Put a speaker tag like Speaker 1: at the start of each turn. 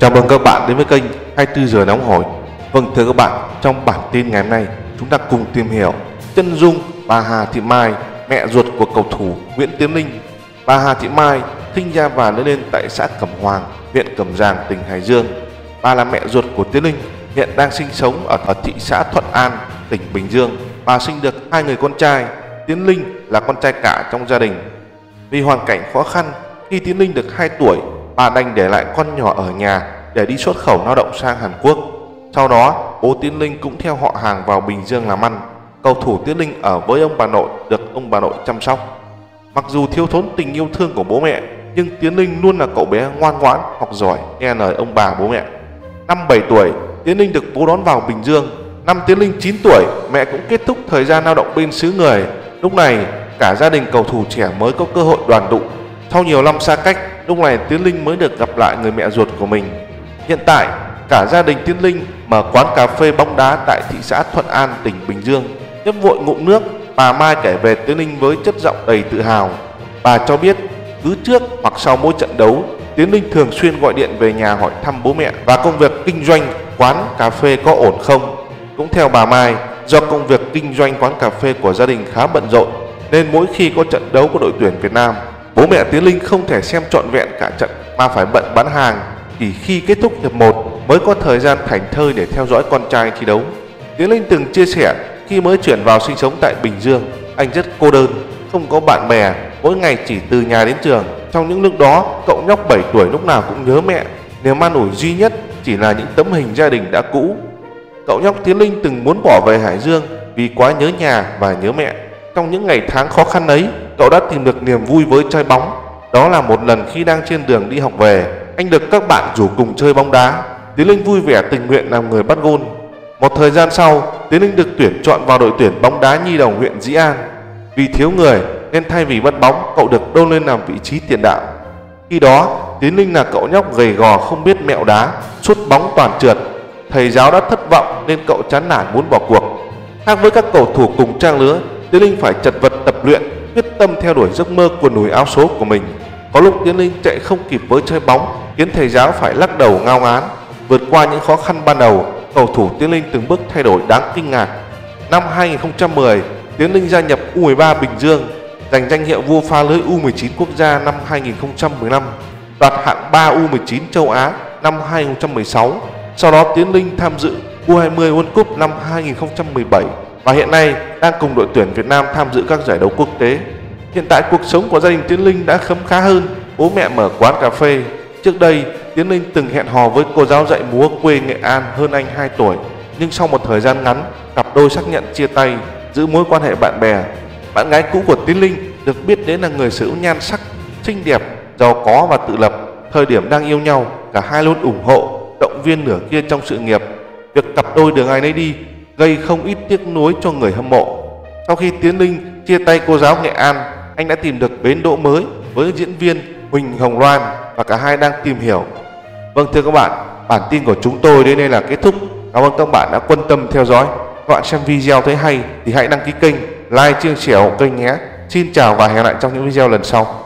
Speaker 1: Chào mừng các bạn đến với kênh 24 giờ nóng hổi. Vâng thưa các bạn, trong bản tin ngày hôm nay, chúng ta cùng tìm hiểu chân dung bà Hà Thị Mai, mẹ ruột của cầu thủ Nguyễn Tiến Linh. Bà Hà Thị Mai sinh ra và lớn lên tại xã Cẩm Hoàng, huyện Cẩm Giàng, tỉnh Hải Dương. Bà là mẹ ruột của Tiến Linh, hiện đang sinh sống ở, ở thị xã Thuận An, tỉnh Bình Dương. Bà sinh được hai người con trai, Tiến Linh là con trai cả trong gia đình. Vì hoàn cảnh khó khăn, khi Tiến Linh được 2 tuổi, bà đành để lại con nhỏ ở nhà để đi xuất khẩu lao động sang Hàn Quốc. Sau đó, bố Tiến Linh cũng theo họ hàng vào Bình Dương làm ăn. Cầu thủ Tiến Linh ở với ông bà nội được ông bà nội chăm sóc. Mặc dù thiếu thốn tình yêu thương của bố mẹ, nhưng Tiến Linh luôn là cậu bé ngoan ngoãn, học giỏi, nghe lời ông bà bố mẹ. Năm 7 tuổi, Tiến Linh được bố đón vào Bình Dương. Năm Tiến Linh 9 tuổi, mẹ cũng kết thúc thời gian lao động bên xứ người. Lúc này, cả gia đình cầu thủ trẻ mới có cơ hội đoàn tụ. Sau nhiều năm xa cách, lúc này Tiến Linh mới được gặp lại người mẹ ruột của mình. Hiện tại, cả gia đình Tiến Linh mở quán cà phê bóng đá tại thị xã Thuận An, tỉnh Bình Dương. Nhấp vội ngụm nước, bà Mai kể về Tiến Linh với chất giọng đầy tự hào. Bà cho biết, cứ trước hoặc sau mỗi trận đấu, Tiến Linh thường xuyên gọi điện về nhà hỏi thăm bố mẹ và công việc kinh doanh quán cà phê có ổn không. Cũng theo bà Mai, do công việc kinh doanh quán cà phê của gia đình khá bận rộn, nên mỗi khi có trận đấu của đội tuyển Việt Nam, bố mẹ Tiến Linh không thể xem trọn vẹn cả trận mà phải bận bán hàng. Chỉ khi kết thúc hiệp 1 mới có thời gian thảnh thơi để theo dõi con trai thi đấu. Tiến Linh từng chia sẻ khi mới chuyển vào sinh sống tại Bình Dương, anh rất cô đơn, không có bạn bè, mỗi ngày chỉ từ nhà đến trường. Trong những lúc đó, cậu nhóc 7 tuổi lúc nào cũng nhớ mẹ. Niềm an ủi duy nhất chỉ là những tấm hình gia đình đã cũ. Cậu nhóc Tiến Linh từng muốn bỏ về Hải Dương vì quá nhớ nhà và nhớ mẹ. Trong những ngày tháng khó khăn ấy, cậu đã tìm được niềm vui với chơi bóng. Đó là một lần khi đang trên đường đi học về, anh được các bạn rủ cùng chơi bóng đá. Tiến Linh vui vẻ tình nguyện làm người bắt gôn. Một thời gian sau, Tiến Linh được tuyển chọn vào đội tuyển bóng đá nhi đồng huyện Dĩ An. Vì thiếu người nên thay vì bắt bóng, cậu được đôn lên làm vị trí tiền đạo. Khi đó, Tiến Linh là cậu nhóc gầy gò không biết mẹo đá, sút bóng toàn trượt. Thầy giáo đã thất vọng nên cậu chán nản muốn bỏ cuộc. Khác với các cầu thủ cùng trang lứa, Tiến Linh phải chật vật tập luyện, quyết tâm theo đuổi giấc mơ của núi áo số của mình. Có lúc Tiến Linh chạy không kịp với chơi bóng, khiến thầy giáo phải lắc đầu ngao ngán. Vượt qua những khó khăn ban đầu, cầu thủ Tiến Linh từng bước thay đổi đáng kinh ngạc. Năm 2010, Tiến Linh gia nhập U13 Bình Dương, giành danh hiệu vua pha lưới U19 quốc gia năm 2015, đoạt hạng 3 U19 châu Á năm 2016. Sau đó Tiến Linh tham dự U20 World Cup năm 2017 và hiện nay đang cùng đội tuyển Việt Nam tham dự các giải đấu quốc tế. Hiện tại cuộc sống của gia đình Tiến Linh đã khấm khá hơn, bố mẹ mở quán cà phê. Trước đây, Tiến Linh từng hẹn hò với cô giáo dạy múa quê Nghệ An hơn anh 2 tuổi, nhưng sau một thời gian ngắn, cặp đôi xác nhận chia tay, giữ mối quan hệ bạn bè. Bạn gái cũ của Tiến Linh được biết đến là người sở hữu nhan sắc, xinh đẹp, giàu có và tự lập. Thời điểm đang yêu nhau, cả hai luôn ủng hộ, động viên nửa kia trong sự nghiệp. Việc cặp đôi đường ai nấy đi gây không ít tiếc nuối cho người hâm mộ. Sau khi Tiến Linh chia tay cô giáo Nghệ An, anh đã tìm được bến đỗ mới với diễn viên Huỳnh Hồng Loan và cả hai đang tìm hiểu. Vâng thưa các bạn, bản tin của chúng tôi đến đây là kết thúc. Cảm ơn các bạn đã quan tâm theo dõi. Các bạn xem video thấy hay thì hãy đăng ký kênh, like, chia sẻ ủng kênh nhé. Xin chào và hẹn lại trong những video lần sau.